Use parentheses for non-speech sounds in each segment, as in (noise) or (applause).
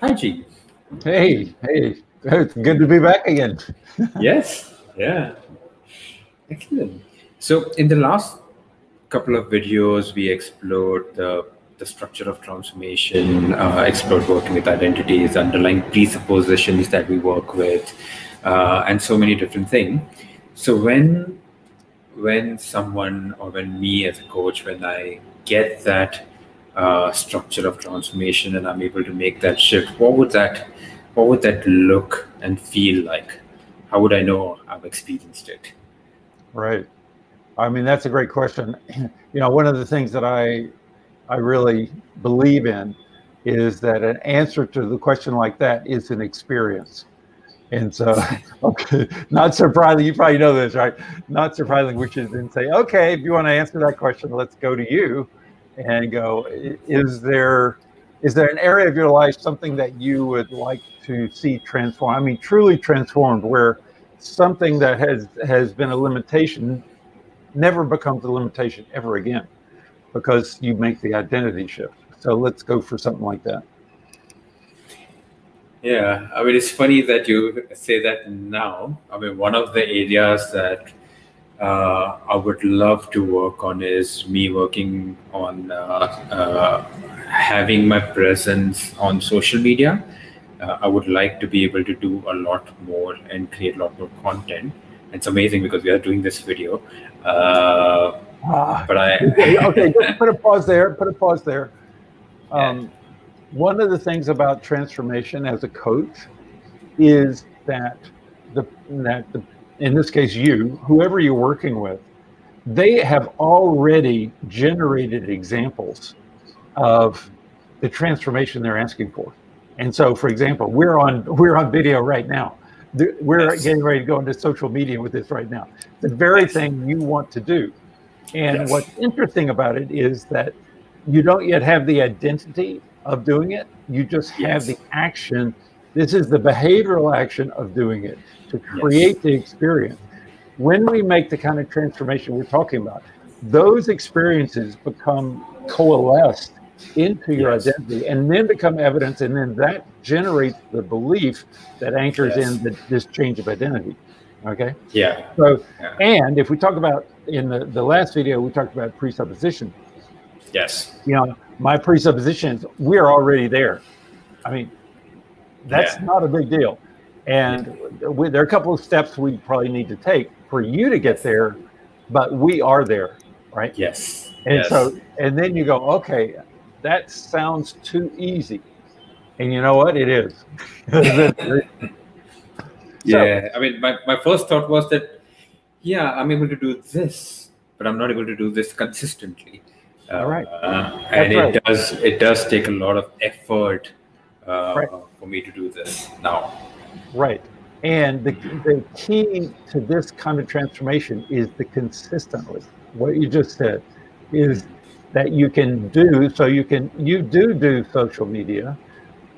Hi, G. Hey, hey, it's good to be back again. (laughs) yes, yeah. Excellent. So, in the last couple of videos, we explored the, the structure of transformation, uh, explored working with identities, underlying presuppositions that we work with, uh, and so many different things. So, when when someone or when me as a coach, when I get that uh, structure of transformation and I'm able to make that shift, what would that what would that look and feel like? How would I know I've experienced it? Right. I mean, that's a great question. (clears throat) You know, one of the things that I I really believe in is that an answer to the question like that is an experience. And so, (laughs) okay, not surprising. You probably know this, right? Not surprising. We should then say, okay, if you want to answer that question, let's go to you and go. Is there is there an area of your life something that you would like to see transform? I mean, truly transformed, where something that has has been a limitation never becomes a limitation ever again, because you make the identity shift. So let's go for something like that. Yeah, I mean, it's funny that you say that now. I mean, one of the areas that uh, I would love to work on is me working on uh, uh, having my presence on social media. Uh, I would like to be able to do a lot more and create a lot more content. It's amazing because we are doing this video. Uh, ah, but I okay, (laughs) okay, just put a pause there. Put a pause there. Um, one of the things about transformation as a coach is that the that the in this case you whoever you're working with they have already generated examples of the transformation they're asking for and so for example we're on we're on video right now we're yes. getting ready to go into social media with this right now the very yes. thing you want to do and yes. what's interesting about it is that you don't yet have the identity of doing it. You just have the action. This is the behavioral action of doing it to create yes. the experience. When we make the kind of transformation we're talking about, those experiences become coalesced into your yes. identity and then become evidence. And then that generates the belief that anchors in the, this change of identity. Okay. Yeah. So, yeah. and if we talk about in the, the last video, we talked about presupposition. Yes. You know, my presuppositions, we're already there. I mean, that's yeah. not a big deal. And we, there are a couple of steps we probably need to take for you to get there, but we are there, right? Yes. And yes. so, and then you go, okay, that sounds too easy. And you know what? It is. (laughs) yeah. I mean, my, my first thought was that, yeah, I'm able to do this, but I'm not able to do this consistently. All right. Uh, and right. it does it does take a lot of effort uh, right. for me to do this now. Right. And the, the key to this kind of transformation is the consistently. What you just said is that you can do so you can you do do social media,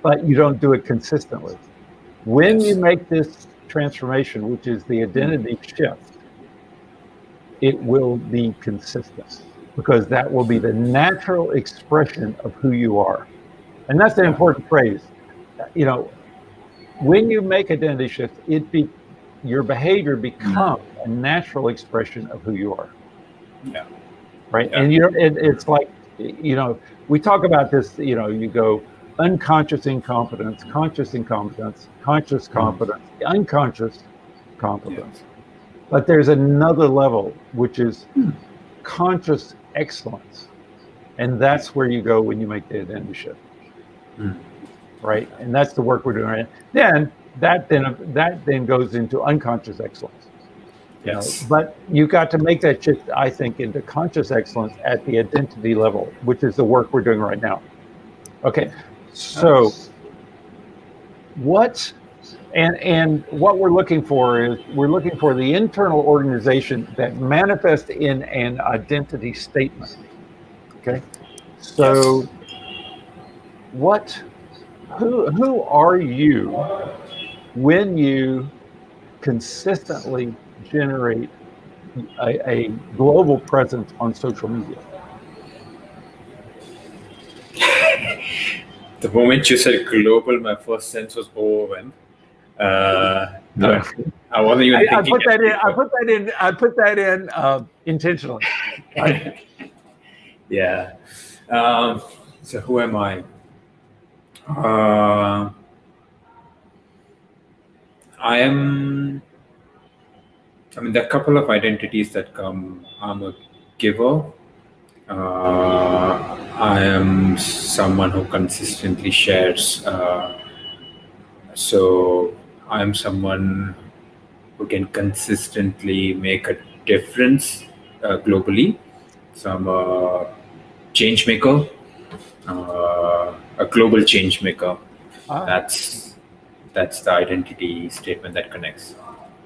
but you don't do it consistently. When yes. you make this transformation, which is the identity shift, it will be consistent because that will be the natural expression of who you are. And that's an important phrase. You know, when you make identity shift, it be your behavior becomes a natural expression of who you are. Yeah. Right. Yeah. And you know, it, it's like, you know, we talk about this, you know, you go unconscious incompetence, conscious incompetence, conscious mm-hmm. competence, unconscious competence. Yeah. But there's another level, which is conscious excellence. And that's where you go when you make the identity shift. Mm. Right. And that's the work we're doing right Then that then that then goes into unconscious excellence. Yes. know? But you got to make that shift, I think, into conscious excellence at the identity level, which is the work we're doing right now. Okay. So what and and what we're looking for is we're looking for the internal organization that manifests in an identity statement. Okay, so what, who who are you when you consistently generate a, a global presence on social media? (laughs) the moment you said global, my first sense was overwhelmed. Uh, no. I wasn't even I, I put that in. I put that in. I put that in uh, intentionally. (laughs) yeah. Um, so who am I? Uh, I am. I mean, there are a couple of identities that come. I'm a giver. Uh, I am someone who consistently shares. Uh, so I'm someone who can consistently make a difference uh, globally. So I'm a change maker, uh, a global change maker. Ah. That's that's the identity statement that connects.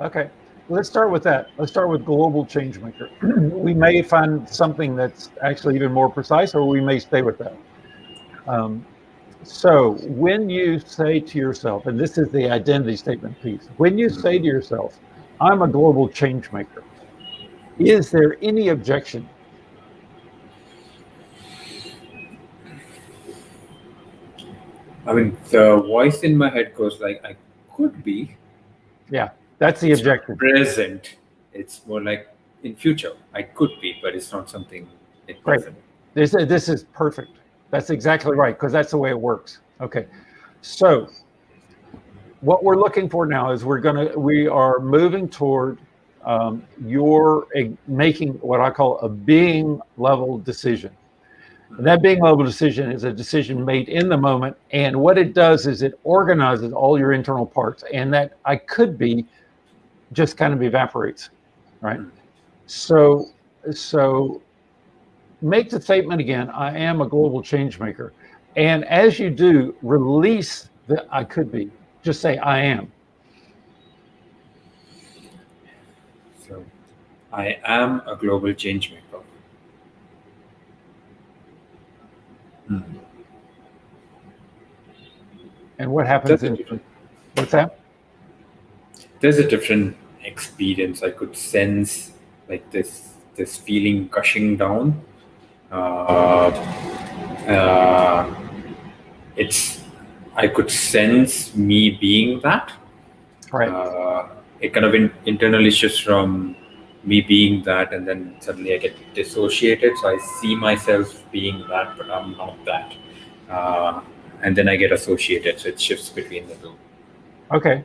Okay, let's start with that. Let's start with global change maker. (clears throat) we may find something that's actually even more precise, or we may stay with that. Um, so when you say to yourself, and this is the identity statement piece, when you say to yourself, I'm a global change maker, is there any objection? I mean, the voice in my head goes like, I could be. Yeah, that's the objection. Present. It's more like in future. I could be, but it's not something in present. This, this is perfect. That's exactly right, because that's the way it works. Okay. So what we're looking for now is we're going to, we are moving toward um, your making what I call a being level decision. And that being level decision is a decision made in the moment. And what it does is it organizes all your internal parts. And that I could be just kind of evaporates, right? So, so make the statement again I am a global change maker. And as you do, release the I could be. Just say I am. So I am a global change maker. Hmm. And what happens in what's that? There's a different experience. I could sense like this this feeling gushing down uh, uh, it's I could sense me being that. Right. Uh, it kind of in, internally shifts from me being that, and then suddenly I get dissociated. So I see myself being that, but I'm not that. Uh, and then I get associated. So it shifts between the two. Okay.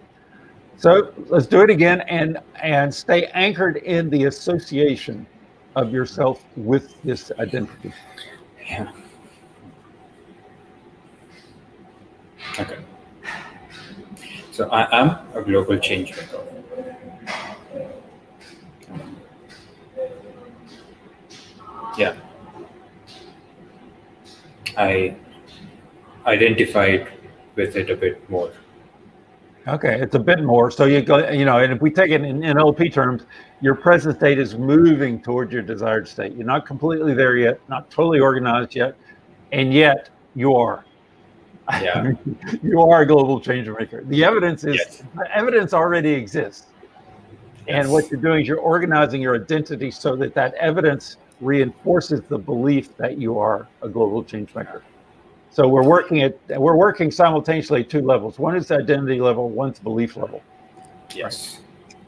So let's do it again and and stay anchored in the association of yourself with this identity. Yeah. Okay. So I am a global change maker. Yeah. I identified with it a bit more. Okay, it's a bit more. So you go, you know, and if we take it in NLP terms, your present state is moving towards your desired state. You're not completely there yet, not totally organized yet, and yet you are. Yeah. (laughs) you are a global change maker. The evidence is yes. the evidence already exists. Yes. And what you're doing is you're organizing your identity so that that evidence reinforces the belief that you are a global change maker. So we're working at we're working simultaneously at two levels. One is identity level, one's belief level. Yes.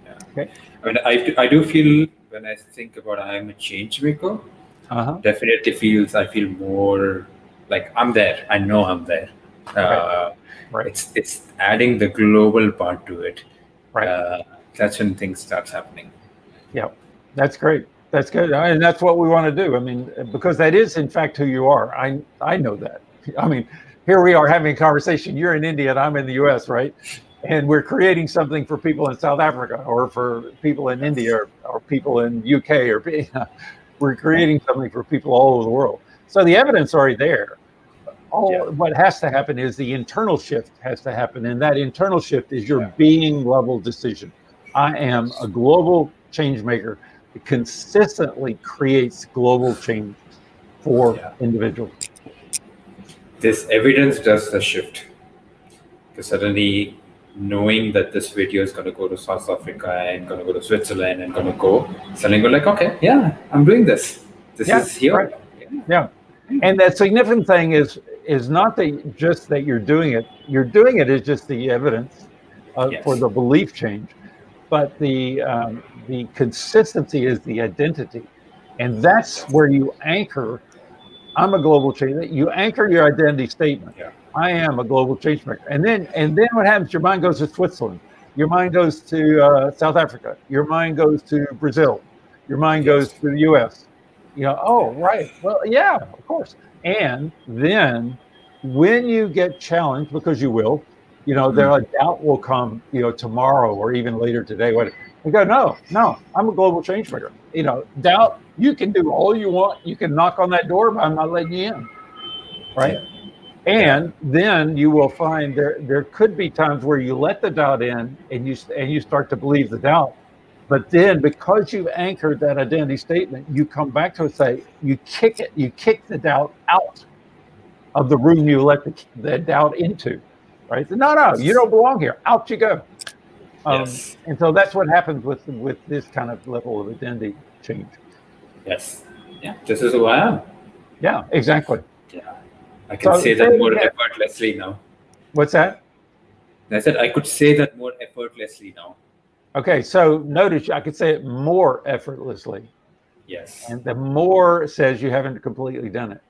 Yeah. Okay. I mean, I, I do feel when I think about I'm a change maker, uh-huh. definitely feels I feel more like I'm there. I know I'm there. Uh, right. It's it's adding the global part to it. Right. Uh, that's when things starts happening. Yeah, that's great. That's good, and that's what we want to do. I mean, because that is in fact who you are. I I know that. (laughs) I mean, here we are having a conversation. You're in India and I'm in the U.S., right? And we're creating something for people in South Africa or for people in India or, or people in UK or you (laughs) know, we're creating something for people all over the world. So the evidence already there. All yeah. what has to happen is the internal shift has to happen, and that internal shift is your yeah. being level decision. I am a global change maker. It consistently creates global change for yeah. individuals this evidence does the shift. Because suddenly knowing that this video is going to go to South Africa and going to go to Switzerland and going to go, suddenly go like, okay, yeah, I'm doing this. This yeah, is here. Right. Yeah. yeah. And that significant thing is is not that just that you're doing it. You're doing it is just the evidence uh, Yes. for the belief change, but the um, the consistency is the identity, and that's where you anchor. I'm a global change. You anchor your identity statement. Yeah. I am a global change maker, and then and then what happens? Your mind goes to Switzerland. Your mind goes to uh, South Africa. Your mind goes to Brazil. Your mind goes to the U.S. You know, oh right, well yeah, of course. And then when you get challenged, because you will, you know, there a hmm. doubt will come, you know, tomorrow or even later today. What you go, no, no, I'm a global change maker. You know, doubt, you can do all you want. You can knock on that door, but I'm not letting you in. Right. And then you will find there there could be times where you let the doubt in and you and you start to believe the doubt. But then because you've anchored that identity statement, you come back to it say, you kick it, you kick the doubt out of the room you let the, the doubt into. Right? No, no, you don't belong here. Out you go. Um, Yes. And so that's what happens with with this kind of level of identity change. Yes. Yeah. This is who I am. Yeah, exactly. Yeah. I can So say that more again. effortlessly now. What's that? I said I could say that more effortlessly now. Okay, so notice I could say it more effortlessly. Yes. And the more says you haven't completely done it.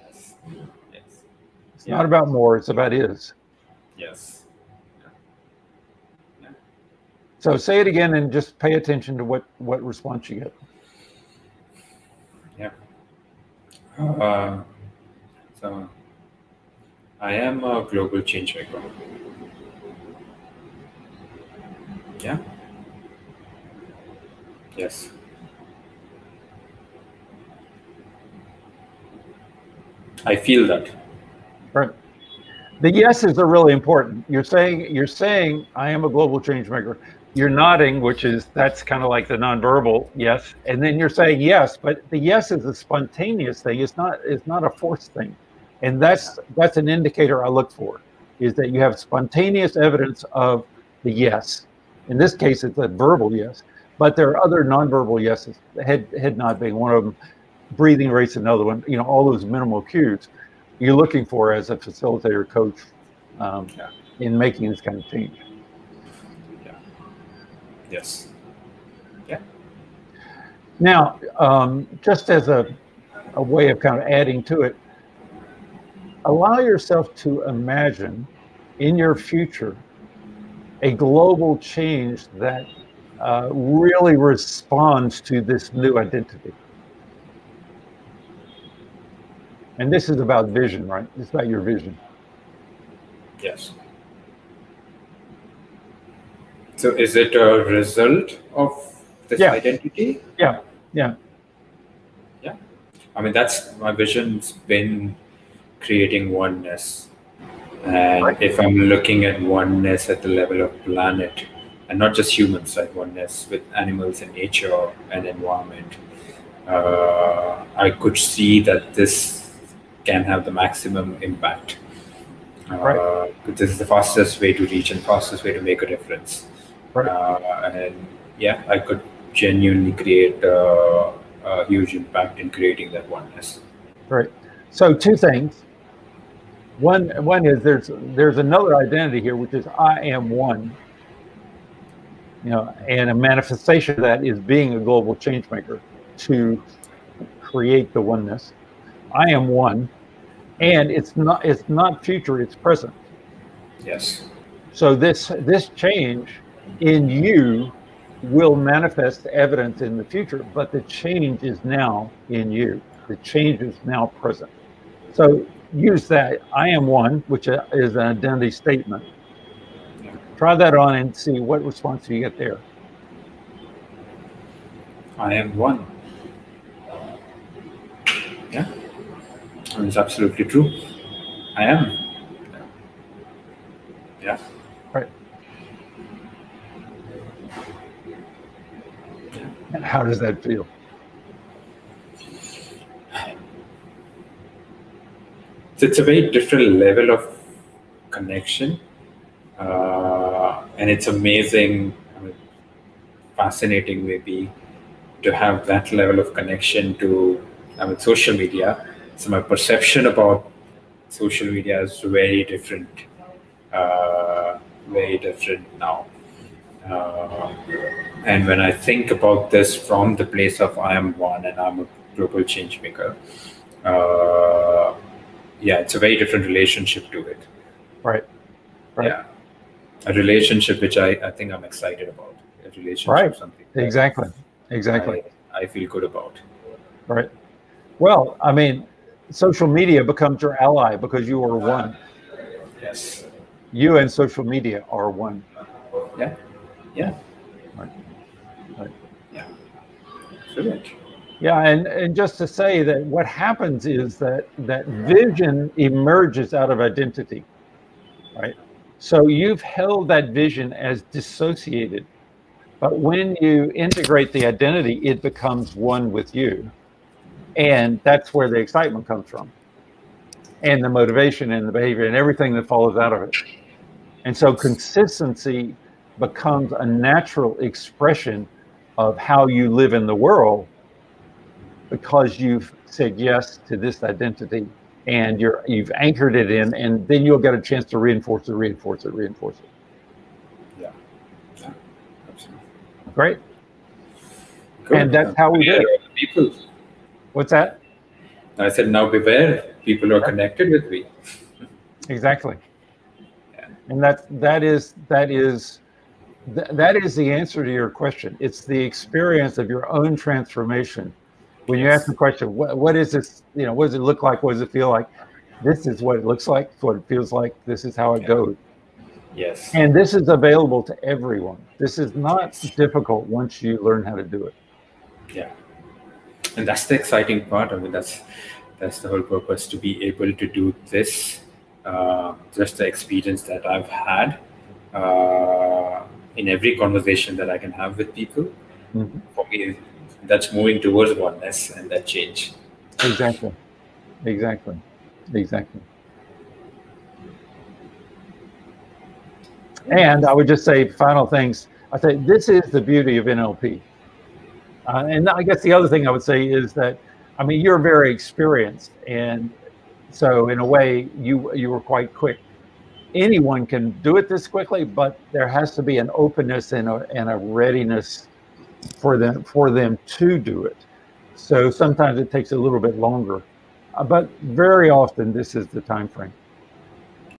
Yes. Yes. It's not about more, it's about is. Yes. So say it again and just pay attention to what, what response you get. Uh, so I am a global change maker. Yeah. Yes. I feel that. Right. The yeses are really important. You're saying you're saying I am a global change maker. You're nodding, which is that's kind of like the nonverbal yes, and then you're saying yes, but the yes is a spontaneous thing. It's not it's not a forced thing, and that's that's an indicator I look for, is that you have spontaneous evidence of the yes. In this case, it's a verbal yes, but there are other nonverbal yeses. Head head nod being one of them, breathing rate's another one. You know all those minimal cues you're looking for as a facilitator coach um, Yeah. in making this kind of change. Yeah. Yes. Yeah. Now, um, just as a, a way of kind of adding to it, allow yourself to imagine in your future a global change that uh, really responds to this new identity. And this is about vision, right? It's about your vision. Yes. So is it a result of this Yeah. identity? Yeah, yeah. Yeah. I mean, that's my vision's been creating oneness. And Right. if I'm looking at oneness at the level of planet, and not just humans, right? Oneness with animals and nature and environment, uh, I could see that this can have the maximum impact. Uh, This is the fastest way to reach and fastest way to make a difference. Right. Uh, and yeah, I could genuinely create uh, a huge impact in creating that oneness. Right. So two things. One one is there's there's another identity here, which is I am one. You know, and a manifestation of that is being a global change maker to create the oneness. I am one, and it's not it's not future, it's present. Yes. So this this change in you will manifest evidence in the future, but the change is now in you. The change is now present. So use that. I am one, which is an identity statement. Try that on and see what response you get there. I am one. Yeah. And it's absolutely true. I am. Yeah. Right. And how does that feel? It's a very different level of connection. Uh, and it's amazing, I mean, fascinating maybe to have that level of connection to I mean, social media. So my perception about social media is very different, uh, very different now. Uh, and when I think about this from the place of I am one and I'm a global change maker, uh, yeah, it's a very different relationship to it. Right. Right. Yeah. A relationship which I, I think I'm excited about. A relationship, Right. something Exactly. Exactly. I, I feel good about. Right. Well, I mean, social media becomes your ally because you are one. Yes. You and social media are one. Yeah. Yeah. Right. Right. Yeah. Brilliant. Yeah, and, and just to say that what happens is that that vision emerges out of identity, right? So you've held that vision as dissociated, but when you integrate the identity, it becomes one with you, and that's where the excitement comes from, and the motivation and the behavior and everything that follows out of it. And so consistency becomes a natural expression of how you live in the world because you've said yes to this identity and you're you've anchored it in and then you'll get a chance to reinforce it reinforce it reinforce it Yeah. Yeah. Absolutely. great. And that's how we do it. What's that I said, now beware. People are connected with me. exactly Yeah. and that that is that is th- that is the answer to your question it's the experience of your own transformation when you ask the question what, what is this you know what does it look like what does it feel like this is what it looks like it's what it feels like this is how it Yeah. goes Yes. And this is available to everyone. This is not difficult once you learn how to do it. Yeah. And that's the exciting part. I mean, that's that's the whole purpose to be able to do this. Uh, just the experience that I've had uh, in every conversation that I can have with people. Mhm. For me, that's moving towards oneness and that change. Exactly. Exactly. Exactly. And I would just say final things. I say this is the beauty of NLP. Uh, and I guess the other thing I would say is that, I mean, you're very experienced, and so in a way, you you were quite quick. Anyone can do it this quickly, but there has to be an openness and a, and a readiness for them for them to do it. So sometimes it takes a little bit longer, Uh, but very often this is the time frame.